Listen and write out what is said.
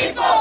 people